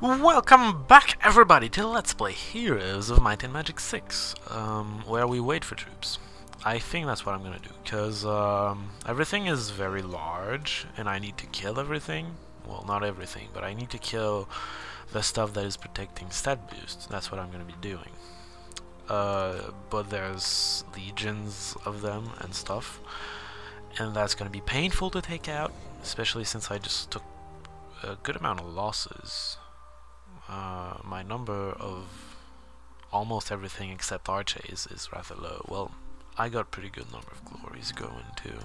Welcome back everybody to Let's Play Heroes of Might and Magic 6, um, where we wait for troops. I think that's what I'm gonna do, because um, everything is very large, and I need to kill everything. Well, not everything, but I need to kill the stuff that is protecting stat boosts. That's what I'm gonna be doing. Uh, but there's legions of them and stuff, and that's gonna be painful to take out, especially since I just took a good amount of losses uh, my number of almost everything except archers is rather low. Well, I got pretty good number of glories going too.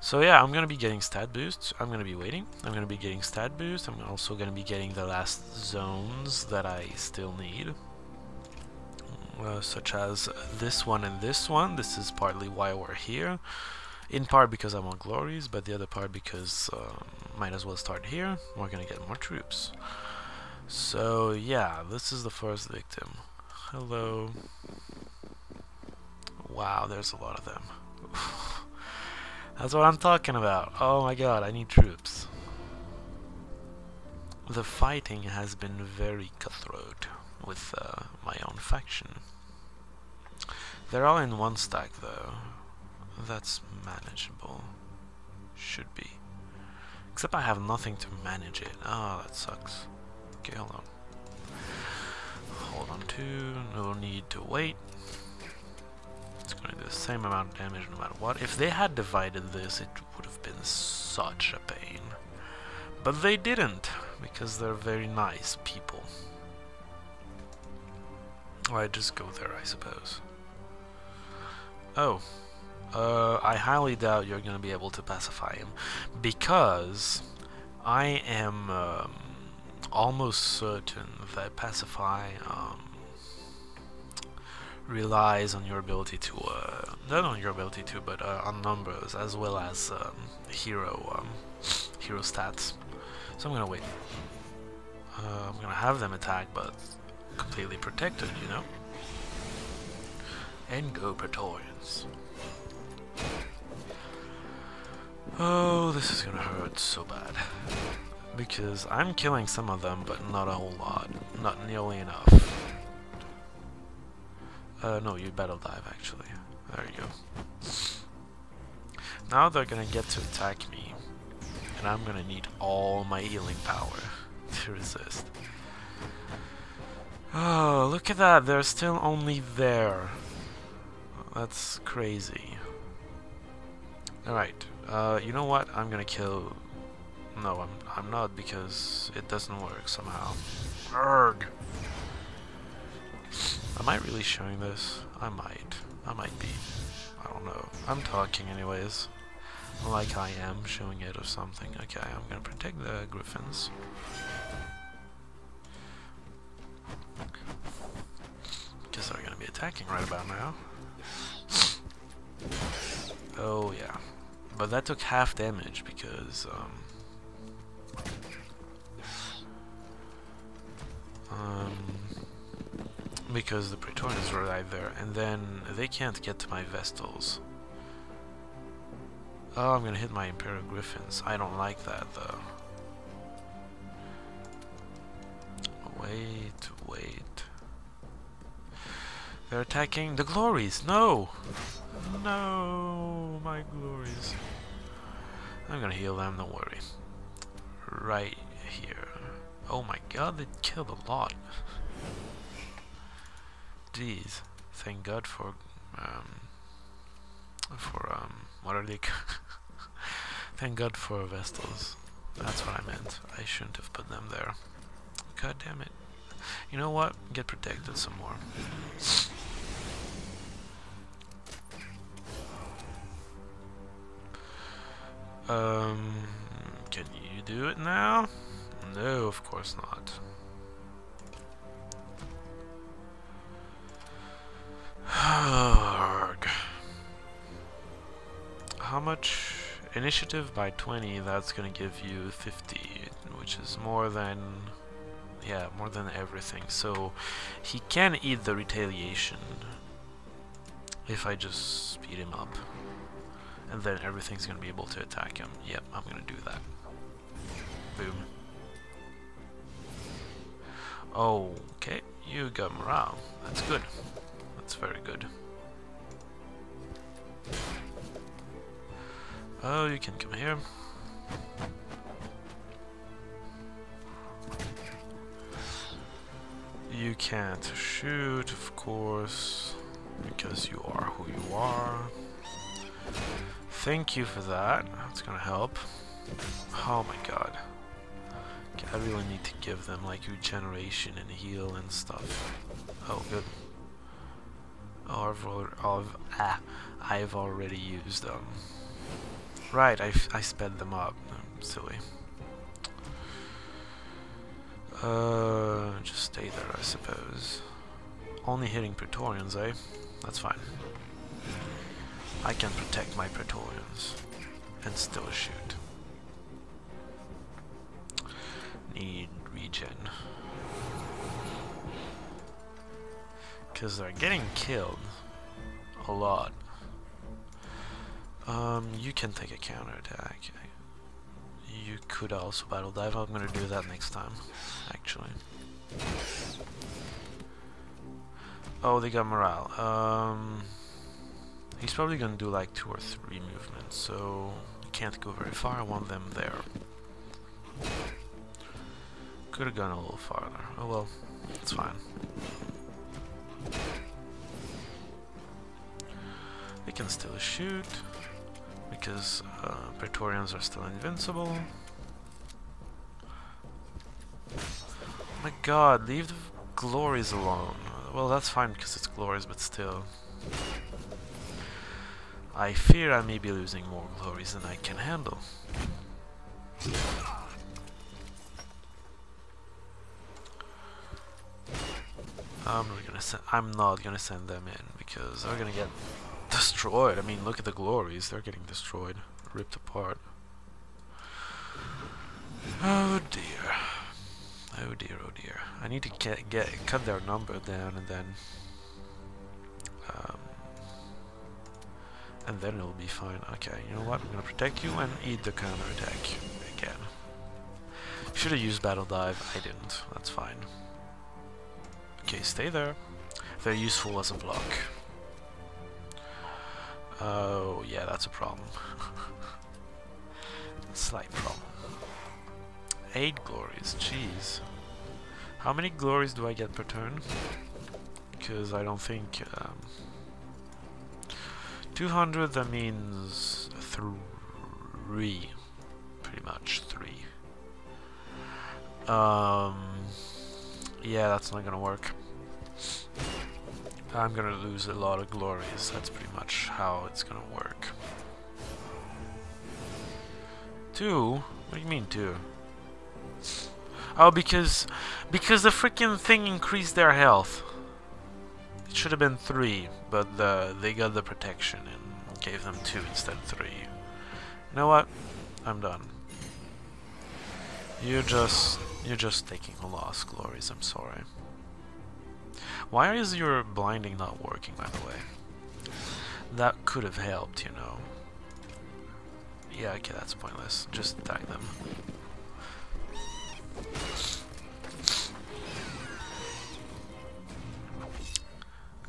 So yeah, I'm gonna be getting stat boosts. I'm gonna be waiting. I'm gonna be getting stat boosts. I'm also gonna be getting the last zones that I still need. Uh, such as this one and this one. This is partly why we're here. In part because I want glories, but the other part because um, might as well start here. We're gonna get more troops. So yeah, this is the first victim. Hello. Wow, there's a lot of them. That's what I'm talking about. Oh my god, I need troops. The fighting has been very cutthroat with uh, my own faction. They're all in one stack though. That's manageable. Should be. Except I have nothing to manage it. Oh, that sucks. Okay, hold on. Hold on to, no need to wait. It's gonna do the same amount of damage no matter what. If they had divided this, it would have been such a pain. But they didn't, because they're very nice people. I just go there, I suppose. Oh. Uh, I highly doubt you're gonna be able to pacify him, because I am... Um, almost certain that Pacify um, relies on your ability to, uh, not on your ability to, but uh, on numbers as well as um, hero, um, hero stats. So I'm gonna wait. Uh, I'm gonna have them attack, but completely protected, you know? And go Praetorians. Oh, this is gonna hurt so bad because I'm killing some of them, but not a whole lot. Not nearly enough. Uh, no, you battle dive, actually. There you go. Now they're gonna get to attack me, and I'm gonna need all my healing power to resist. Oh, look at that, they're still only there. That's crazy. Alright, uh, you know what? I'm gonna kill no, I'm, I'm not because it doesn't work somehow. Urgh! Am I really showing this? I might. I might be. I don't know. I'm talking anyways. Like I am showing it or something. Okay, I'm gonna protect the griffins. Guess they're gonna be attacking right about now. Oh yeah. But that took half damage because um, Um, because the Praetorians were there, and then they can't get to my Vestals. Oh, I'm gonna hit my Imperial Griffins. I don't like that, though. Wait, wait. They're attacking the glories! No! No, my glories. I'm gonna heal them, don't worry. Right. Oh my god, they killed a lot. Jeez. Thank god for, um, for, um, what are they Thank god for Vestals. That's what I meant. I shouldn't have put them there. God damn it. You know what? Get protected some more. Um, can you do it now? No, of course not. How much initiative by 20? That's gonna give you 50, which is more than yeah, more than everything. So he can eat the retaliation if I just speed him up. And then everything's gonna be able to attack him. Yep, I'm gonna do that. Boom. Okay, you got morale. That's good. That's very good. Oh, you can come here. You can't shoot, of course, because you are who you are. Thank you for that. That's gonna help. Oh my god. I really need to give them like regeneration and heal and stuff. Oh, good. Oh, I've, I've, ah, I've already used them. Right, I, I sped them up. I'm silly. Uh, just stay there, I suppose. Only hitting Praetorians, eh? That's fine. I can protect my Praetorians and still shoot. Need regen. Because they're getting killed a lot. Um, you can take a counterattack. You could also battle dive. I'm gonna do that next time, actually. Oh, they got morale. Um, he's probably gonna do like two or three movements, so can't go very far. I want them there. Could have gone a little farther. Oh well, it's fine. We can still shoot because uh, Praetorians are still invincible. my god, leave the glories alone. Well, that's fine because it's glories, but still. I fear I may be losing more glories than I can handle. I'm not gonna send. I'm not gonna send them in because they're gonna get destroyed. I mean, look at the glories; they're getting destroyed, ripped apart. Oh dear. Oh dear. Oh dear. I need to get get cut their number down and then. Um, and then it'll be fine. Okay, you know what? I'm gonna protect you and eat the counter attack again. Should have used battle dive. I didn't. That's fine. Okay, stay there. They're useful as a block. Oh, yeah, that's a problem. Slight problem. Eight glories, jeez. How many glories do I get per turn? Because I don't think... Um, 200, that means three. Pretty much three. Um, yeah, that's not gonna work. I'm gonna lose a lot of glories. That's pretty much how it's gonna work. Two? What do you mean two? Oh, because because the freaking thing increased their health. It should have been three, but the, they got the protection and gave them two instead of three. You know what? I'm done. You're just you're just taking a loss, glories. I'm sorry. Why is your blinding not working, by the way? That could have helped, you know. Yeah, okay, that's pointless. Just tag them.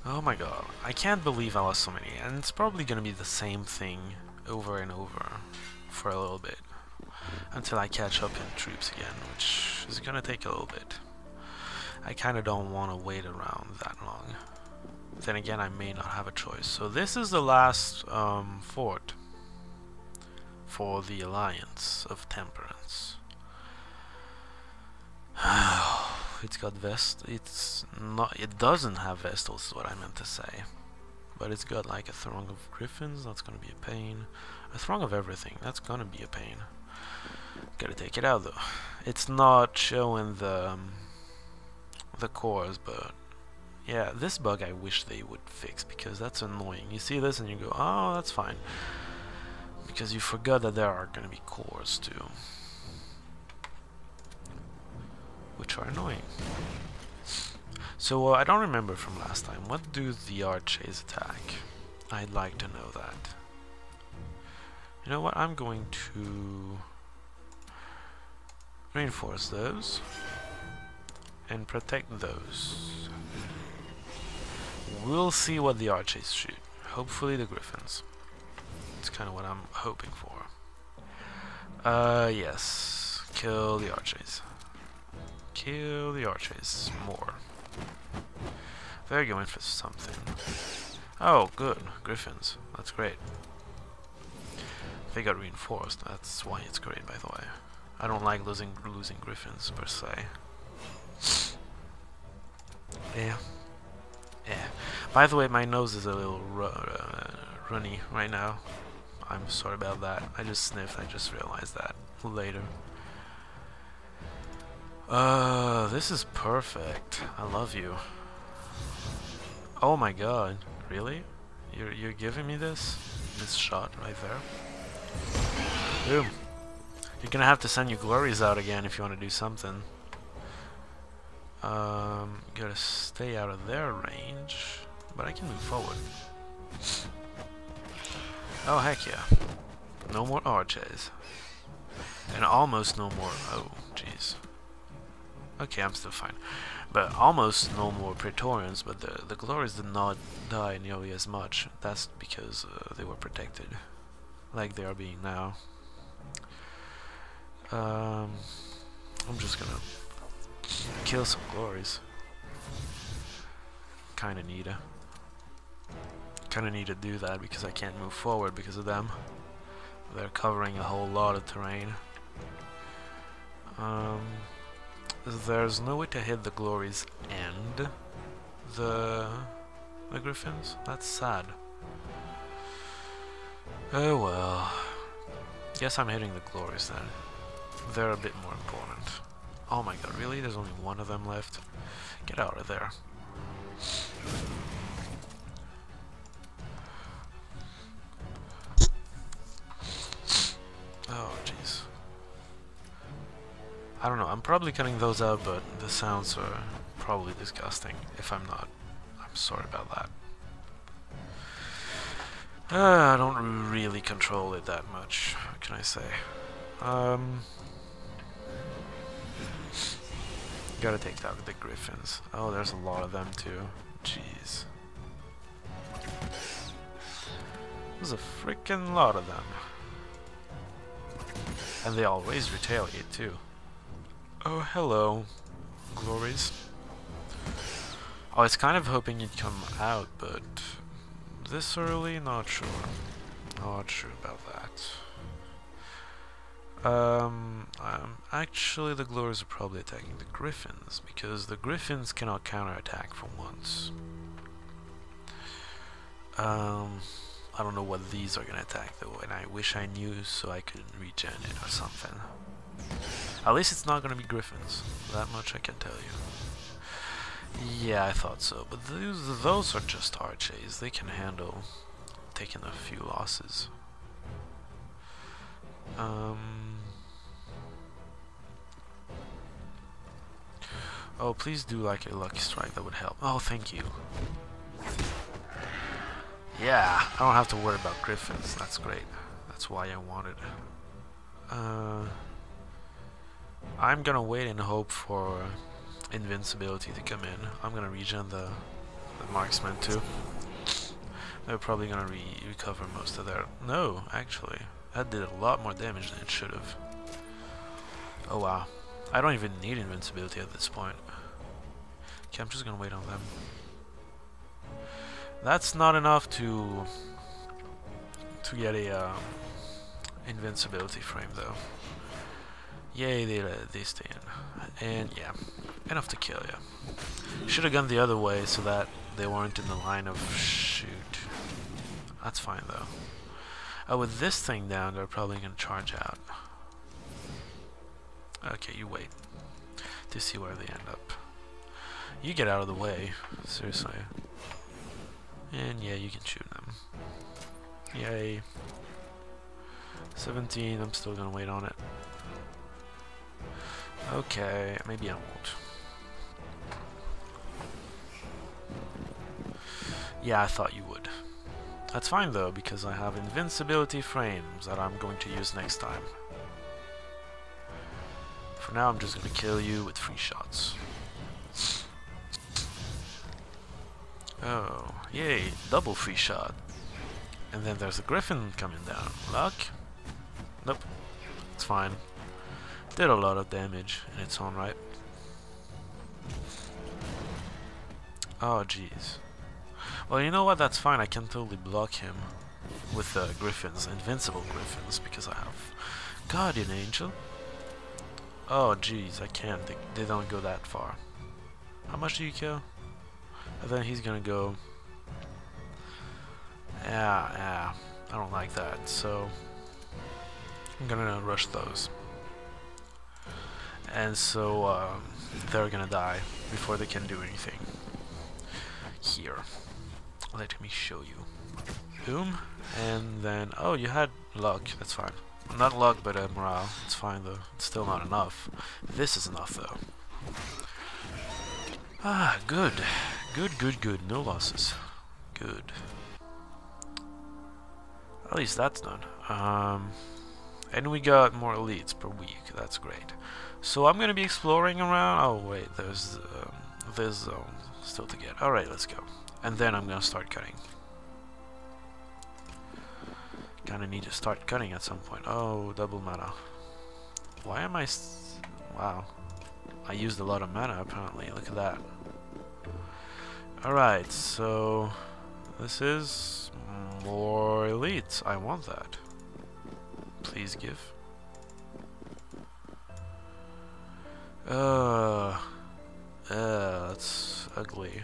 Oh my god, I can't believe I lost so many, and it's probably gonna be the same thing over and over for a little bit until I catch up in troops again, which is gonna take a little bit. I kinda don't want to wait around that long. Then again, I may not have a choice. So this is the last um, fort for the Alliance of Temperance. it's got vest. It's not. It doesn't have vestals. Is what I meant to say. But it's got like a throng of griffins. That's gonna be a pain. A throng of everything. That's gonna be a pain. Gotta take it out though. It's not showing the um, the cores, but yeah, this bug I wish they would fix because that's annoying. You see this and you go, oh, that's fine. Because you forgot that there are gonna be cores too. Which are annoying. So uh, I don't remember from last time. What do the archers attack? I'd like to know that. You know what? I'm going to reinforce those. And protect those. We'll see what the archers shoot. Hopefully the griffins. That's kind of what I'm hoping for. Uh, yes. Kill the archers. Kill the archers. More. They're going for something. Oh, good. Griffins. That's great. They got reinforced. That's why it's great, by the way. I don't like losing losing griffins per se. Yeah. Yeah. By the way, my nose is a little uh, runny right now. I'm sorry about that. I just sniffed. I just realized that later. Uh, this is perfect. I love you. Oh my god. Really? You're, you're giving me this? This shot right there? Boom. You're gonna have to send your glories out again if you want to do something. Um, gotta stay out of their range, but I can move forward. Oh heck yeah. No more archers. And almost no more, oh jeez. Okay, I'm still fine. But almost no more Praetorians, but the, the Glories did not die nearly as much. That's because uh, they were protected, like they are being now. Um, I'm just gonna kill some Glories. Kinda need to. Kinda need to do that because I can't move forward because of them. They're covering a whole lot of terrain. Um, there's no way to hit the glories and the the griffins. That's sad. Oh well. Guess I'm hitting the glories then. They're a bit more important. Oh my god, really? There's only one of them left? Get out of there. Oh, jeez. I don't know, I'm probably cutting those out, but the sounds are probably disgusting. If I'm not, I'm sorry about that. Uh, I don't really control it that much, what can I say? Um, gotta take out the griffins. Oh, there's a lot of them too. Jeez. There's a freaking lot of them. And they always retaliate too. Oh, hello, glories. I was kind of hoping you'd come out, but this early, not sure. Not sure about. Um, um, actually, the glories are probably attacking the griffins, because the griffins cannot counterattack for once. Um, I don't know what these are gonna attack though, and I wish I knew so I could regen it or something. At least it's not gonna be griffins. That much I can tell you. Yeah, I thought so. But those, those are just archers. They can handle taking a few losses. Um... Oh, please do like a lucky strike. That would help. Oh, thank you. Yeah, I don't have to worry about griffins. That's great. That's why I wanted. Uh... I'm gonna wait and hope for invincibility to come in. I'm gonna regen the, the marksman too. They're probably gonna re recover most of their... No, actually. That did a lot more damage than it should have. Oh wow. I don't even need invincibility at this point. Okay, I'm just gonna wait on them. That's not enough to to get a um, invincibility frame though. Yay, they, they stay in. And yeah, enough to kill you. Should have gone the other way so that they weren't in the line of shoot. That's fine though. Oh, with this thing down, they're probably going to charge out. Okay, you wait to see where they end up. You get out of the way, seriously. And yeah, you can shoot them. Yay. 17, I'm still gonna wait on it. Okay, maybe I won't. Yeah, I thought you would. That's fine though, because I have invincibility frames that I'm going to use next time. For now, I'm just going to kill you with free shots. Oh, yay, double free shot. And then there's a griffin coming down. Luck? Nope, it's fine. Did a lot of damage in its own right. Oh, jeez. Well, you know what? That's fine. I can totally block him with uh, griffins, invincible griffins, because I have guardian angel. Oh, jeez, I can't. They, they don't go that far. How much do you kill? And then he's gonna go... Yeah, yeah. I don't like that, so... I'm gonna rush those. And so, uh, they're gonna die before they can do anything. Here. Let me show you. Boom. And then... Oh, you had luck. That's fine. Not luck, but uh, morale. It's fine, though. It's still not enough. This is enough, though. Ah, good. Good, good, good. No losses. Good. At least that's done. Um, and we got more elites per week. That's great. So I'm gonna be exploring around. Oh wait, there's um, this zone still to get. All right, let's go. And then I'm gonna start cutting. Kinda need to start cutting at some point. Oh, double mana. Why am I? wow, I used a lot of mana apparently. Look at that. Alright, so this is more elites. I want that. Please give. Uh, uh, that's ugly.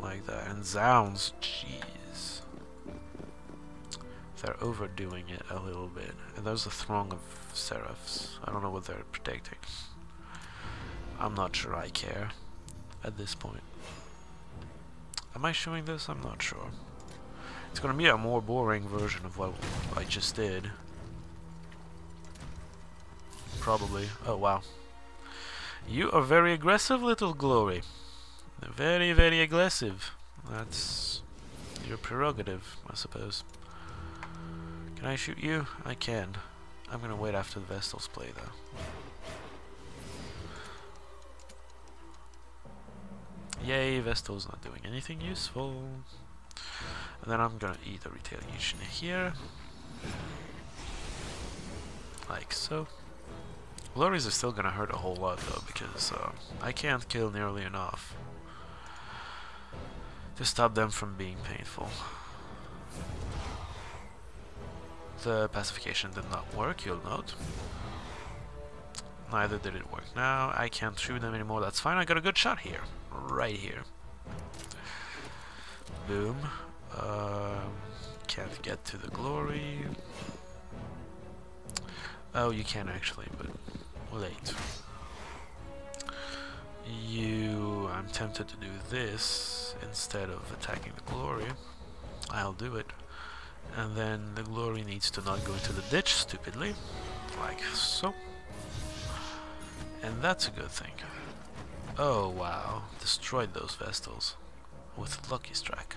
Don't like that. And zounds, jeez. They're overdoing it a little bit. And there's a throng of seraphs. I don't know what they're protecting. I'm not sure I care at this point. Am I showing this? I'm not sure. It's gonna be a more boring version of what I just did. Probably. Oh, wow. You are very aggressive, little glory. Very, very aggressive. That's your prerogative, I suppose. Can I shoot you? I can. I'm gonna wait after the Vestals play, though. Yay, Vestal's not doing anything useful. And then I'm gonna eat a retaliation here. Like so. Glories are still gonna hurt a whole lot though, because uh, I can't kill nearly enough to stop them from being painful. The pacification did not work, you'll note. Neither did it work now. I can't shoot them anymore, that's fine, I got a good shot here right here. Boom. Um, can't get to the glory. Oh, you can actually, but late. You... I'm tempted to do this instead of attacking the glory. I'll do it. And then the glory needs to not go into the ditch, stupidly. Like so. And that's a good thing. Oh wow, destroyed those Vestals with Lucky Strike.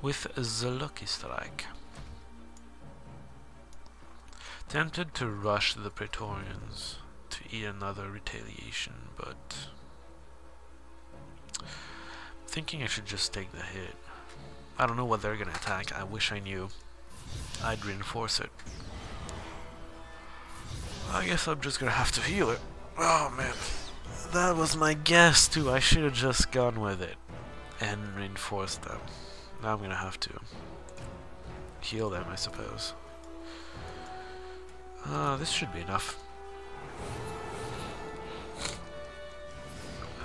With the Lucky Strike. Tempted to rush the Praetorians to eat another retaliation, but thinking I should just take the hit. I don't know what they're gonna attack, I wish I knew. I'd reinforce it. I guess I'm just gonna have to heal it. Oh man, that was my guess too. I should have just gone with it and reinforced them. Now I'm gonna have to heal them, I suppose. Uh, this should be enough.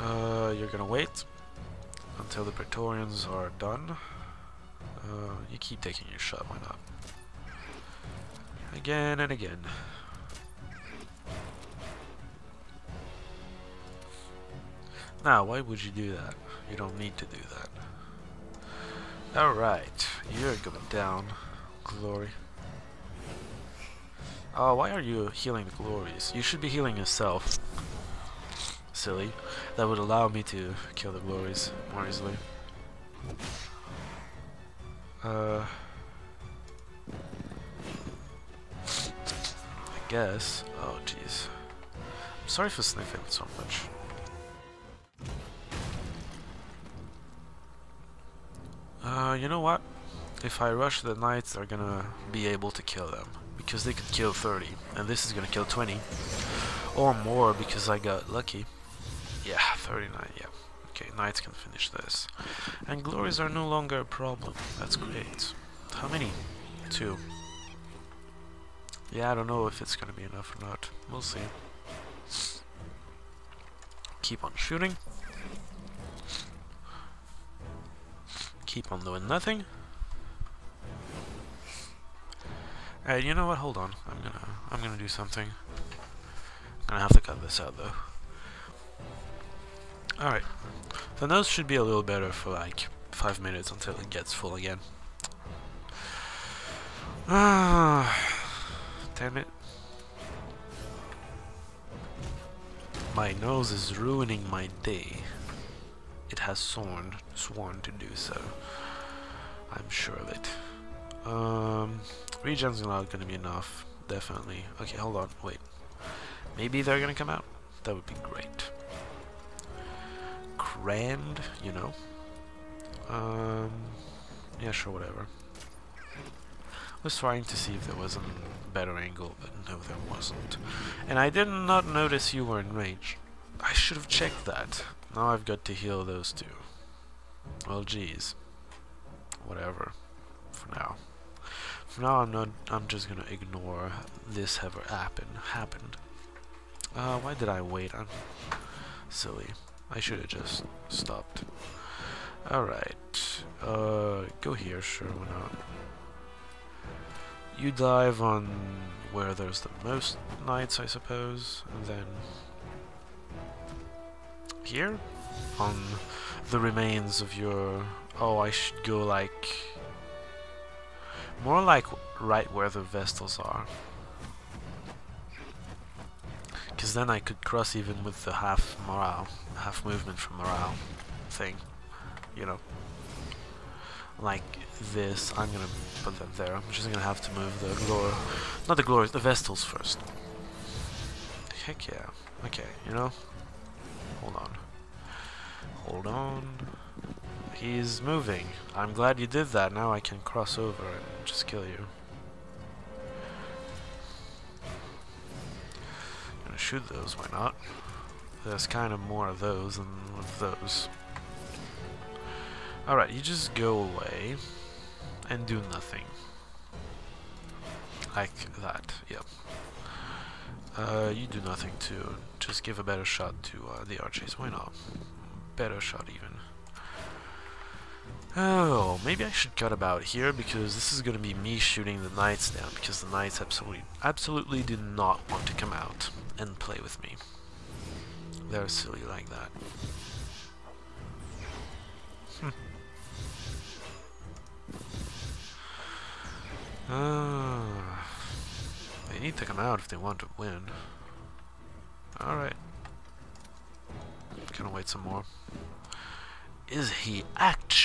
Uh, you're gonna wait until the Praetorians are done. Uh, you keep taking your shot, why not? Again and again. Now, why would you do that? You don't need to do that. Alright, you're going down, Glory. Oh, why are you healing the Glories? You should be healing yourself. Silly. That would allow me to kill the Glories more easily. Uh... I guess. Oh, jeez. I'm sorry for sniffing so much. Uh, you know what? If I rush the knights, they're gonna be able to kill them. Because they could kill 30. And this is gonna kill 20. Or more because I got lucky. Yeah, 39, yeah. Okay, knights can finish this. And glories are no longer a problem. That's great. How many? Two. Yeah, I don't know if it's gonna be enough or not. We'll see. Keep on shooting. Keep on doing nothing. Hey, you know what? Hold on. I'm gonna I'm gonna do something. I'm gonna have to cut this out though. Alright. The nose should be a little better for like five minutes until it gets full again. Ah damn it. My nose is ruining my day. It has sworn sworn to do so. I'm sure of it. Um regen's not gonna be enough, definitely. Okay, hold on, wait. Maybe they're gonna come out? That would be great. Grand, you know. Um yeah sure whatever I was trying to see if there was a better angle, but no, there wasn't. And I did not notice you were in range. I should have checked that. Now I've got to heal those two. Well, geez. Whatever. For now. For now, I'm not. I'm just gonna ignore this ever happen. Happened. Uh, why did I wait? I'm silly. I should have just stopped. Alright. Uh, go here, sure, why not? You dive on where there's the most knights, I suppose, and then here on the remains of your... Oh, I should go like... More like right where the Vestals are. Because then I could cross even with the half morale, half movement from morale thing, you know. Like this, I'm gonna put them there. I'm just gonna have to move the glory, not the glory, the vestals first. Heck yeah. Okay, you know, hold on, hold on. He's moving. I'm glad you did that. Now I can cross over and just kill you. Gonna shoot those. Why not? There's kind of more of those than of those. Alright, you just go away and do nothing. Like that, yep. Uh, you do nothing too. Just give a better shot to uh, the archers. Why not? Better shot even. Oh, maybe I should cut about here because this is gonna be me shooting the knights down because the knights absolutely, absolutely do not want to come out and play with me. They're silly like that. Uh, they need to come out if they want to win. Alright. Gonna wait some more. Is he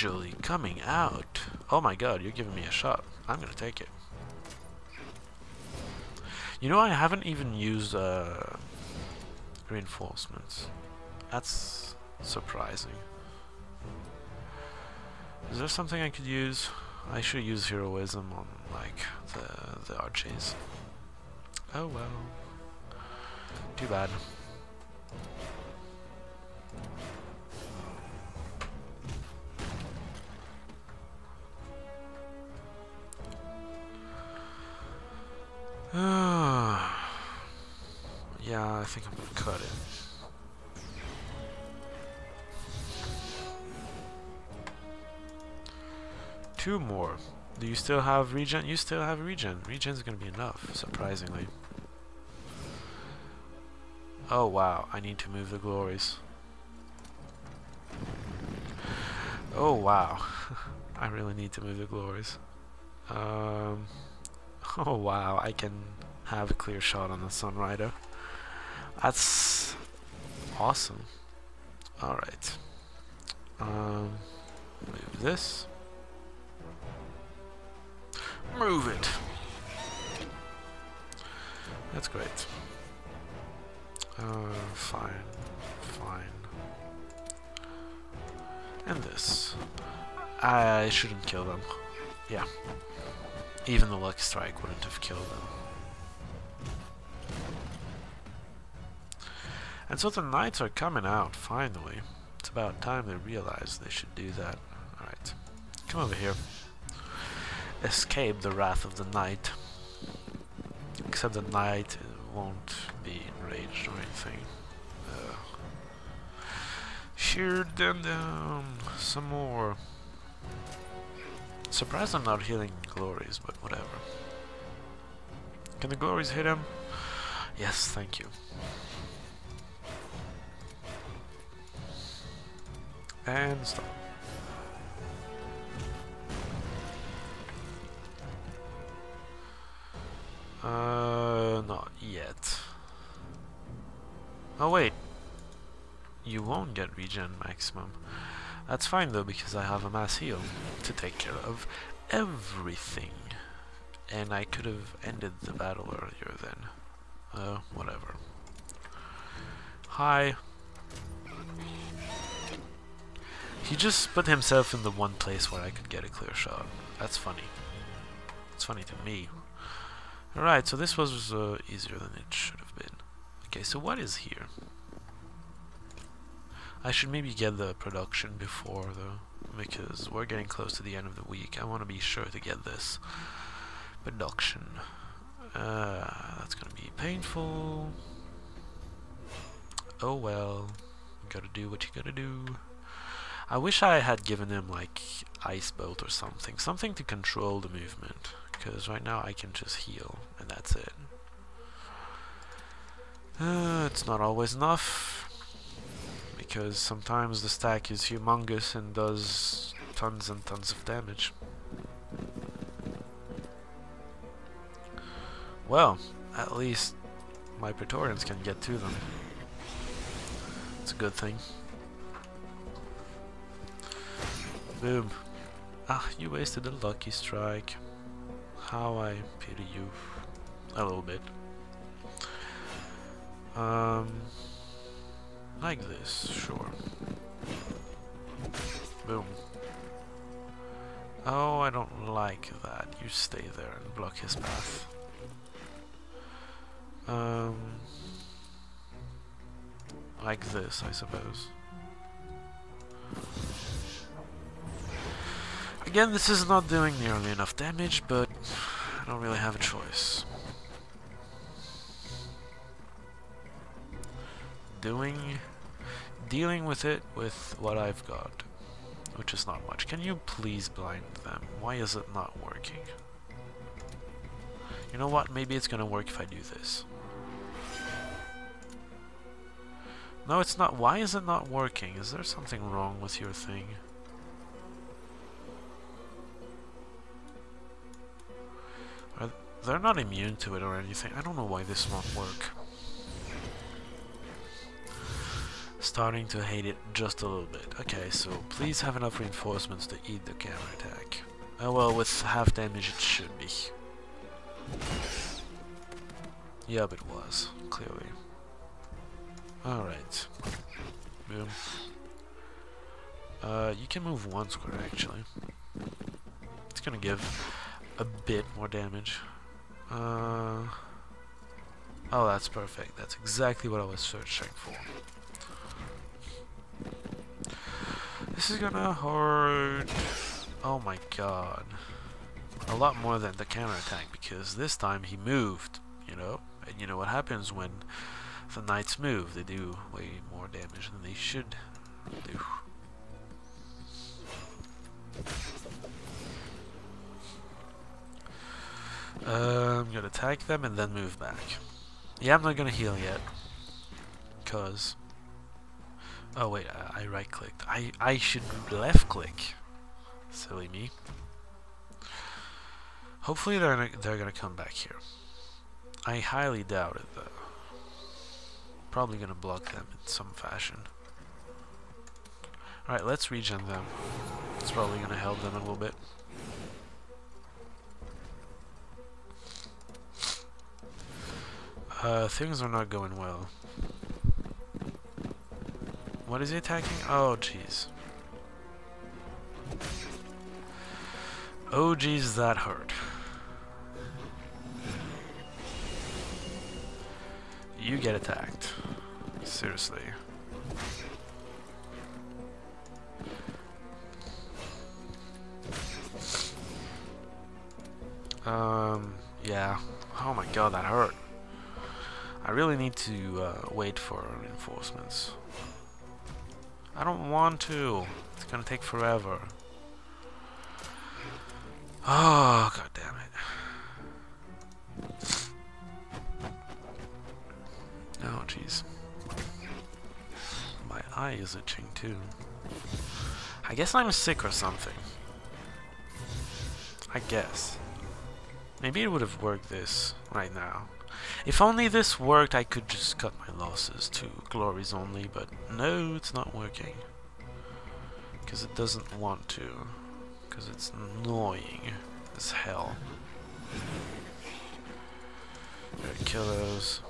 actually coming out? Oh my god, you're giving me a shot. I'm gonna take it. You know, I haven't even used uh, reinforcements. That's surprising. Is there something I could use? I should use heroism on like the the archers. Oh well. Too bad. yeah, I think I'm gonna cut it. two more. Do you still have regen? You still have regen. Regen's gonna be enough, surprisingly. Oh wow, I need to move the glories. Oh wow, I really need to move the glories. Um, oh wow, I can have a clear shot on the Sunrider. That's awesome. Alright. Um, move this. Move it. That's great. Uh, fine. Fine. And this. I shouldn't kill them. Yeah. Even the Lucky Strike wouldn't have killed them. And so the knights are coming out, finally. It's about time they realize they should do that. Alright. Come over here. Escape the wrath of the knight. Except the knight won't be enraged or anything. Uh, sheared them down. Some more. Surprised I'm not healing glories, but whatever. Can the glories hit him? Yes, thank you. And stop. Uh, not yet. Oh wait. You won't get regen maximum. That's fine though, because I have a mass heal to take care of everything. And I could have ended the battle earlier then. Uh, whatever. Hi. He just put himself in the one place where I could get a clear shot. That's funny. It's funny to me. Alright, so this was uh, easier than it should have been. Okay, so what is here? I should maybe get the production before though, because we're getting close to the end of the week. I want to be sure to get this production. Uh, that's gonna be painful. Oh well, you gotta do what you gotta do. I wish I had given him like ice bolt or something, something to control the movement, because right now I can just heal and that's it. Uh, it's not always enough because sometimes the stack is humongous and does tons and tons of damage. Well, at least my Praetorians can get to them. It's a good thing. Boom. Ah, you wasted a lucky strike. How I pity you. A little bit. Um, like this, sure. Boom. Oh, I don't like that. You stay there and block his path. Um, like this, I suppose. Again, this is not doing nearly enough damage, but I don't really have a choice. Doing dealing with it with what I've got, which is not much. Can you please blind them? Why is it not working? You know what? Maybe it's gonna work if I do this. No, it's not. Why is it not working? Is there something wrong with your thing? Are they're not immune to it or anything. I don't know why this won't work. Starting to hate it just a little bit. Okay, so please have enough reinforcements to eat the counterattack. Oh well, with half damage it should be. Yep, it was, clearly. Alright. Boom. Uh, you can move one square, actually. It's gonna give a bit more damage. Uh... Oh, that's perfect. That's exactly what I was searching for. This is gonna hurt. Oh my god. A lot more than the counterattack because this time he moved, you know? And you know what happens when the knights move? They do way more damage than they should do. I'm gonna attack them and then move back. Yeah, I'm not gonna heal yet. Cause Oh wait, I, I right clicked. I, I should left click. Silly me. Hopefully they're gonna, they're gonna come back here. I highly doubt it though. Probably gonna block them in some fashion. Alright, let's regen them. It's probably gonna help them a little bit. Uh, things are not going well. What is he attacking? Oh, jeez. Oh geez, that hurt. You get attacked. Seriously. Um, yeah. Oh my god, that hurt. I really need to uh, wait for reinforcements. I don't want to. It's gonna take forever. Oh, god damn it. Oh, jeez. My eye is itching too. I guess I'm sick or something. I guess. Maybe it would have worked this right now. If only this worked, I could just cut my losses to glories only, but no, it's not working. Because it doesn't want to. Because it's annoying as hell. Kill those.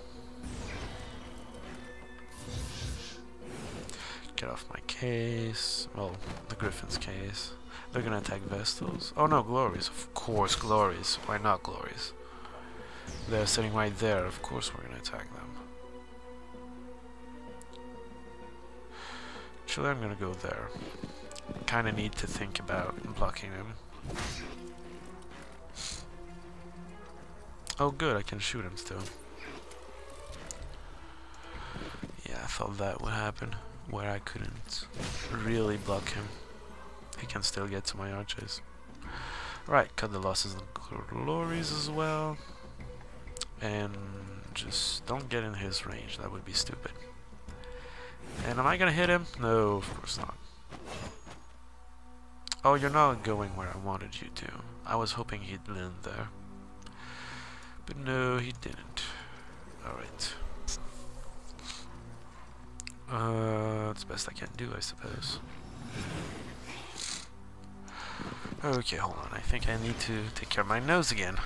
Get off my case. Well, the Griffin's case. They're gonna attack Vestals. Oh no, Glories. Of course, Glories. Why not Glories? They're sitting right there. Of course we're gonna attack them. Actually, I'm gonna go there. Kinda need to think about blocking him. Oh good, I can shoot him still. Yeah, I thought that would happen, where I couldn't really block him. He can still get to my archers. Right, cut the losses and glories as well. And just don't get in his range, that would be stupid. And am I gonna hit him? No, of course not. Oh, you're not going where I wanted you to. I was hoping he'd land there. But no, he didn't. Alright. Uh, the best I can do, I suppose. Okay, hold on. I think I need to take care of my nose again.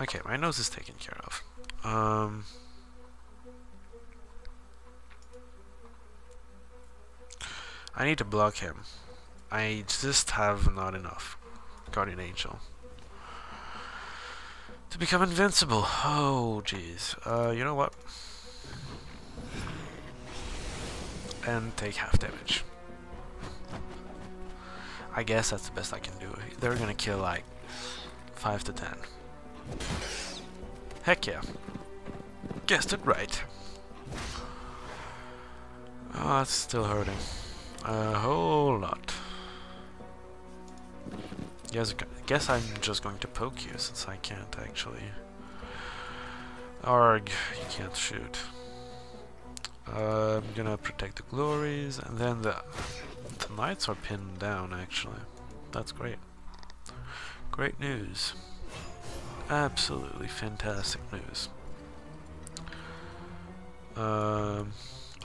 Okay, my nose is taken care of. Um... I need to block him. I just have not enough. Guardian Angel. To become invincible. Oh, jeez. Uh, you know what? And take half damage. I guess that's the best I can do. They're gonna kill like 5 to 10. Heck yeah. Guessed it right. Oh, it's still hurting. A whole lot. Yes, guess I'm just going to poke you since I can't actually. Arg, you can't shoot. Uh, I'm gonna protect the glories, and then the the knights are pinned down, actually. That's great. Great news. Absolutely fantastic news. Um,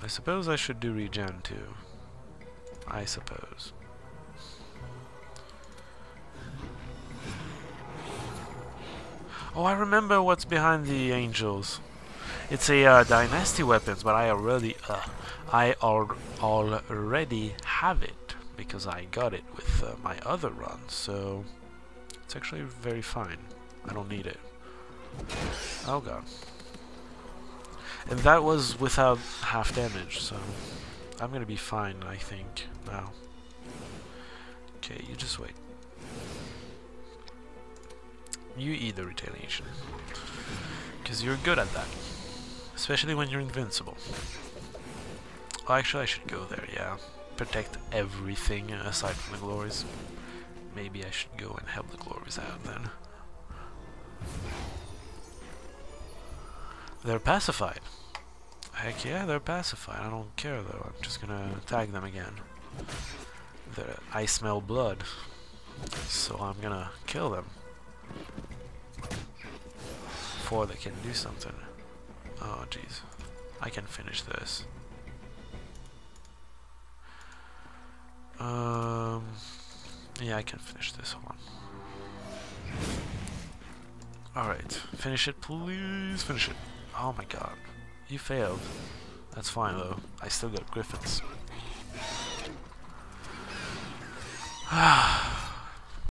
I suppose I should do regen too. I suppose. Oh, I remember what's behind the angels. It's a uh, dynasty weapons, but I already uh, I al already have it because I got it with uh, my other run, so it's actually very fine. I don't need it. Oh god. And that was without half damage, so I'm gonna be fine, I think, now. Okay, you just wait. You eat the retaliation. Because you're good at that. Especially when you're invincible. Oh, actually, I should go there, yeah. Protect everything aside from the glories. Maybe I should go and help the glories out then. They're pacified. Heck yeah, they're pacified. I don't care though. I'm just gonna tag them again. They're, I smell blood. So I'm gonna kill them. Before they can do something. Oh jeez. I can finish this. Um, yeah, I can finish this one. Alright, finish it, please finish it. Oh my god, you failed. That's fine though, I still got griffins.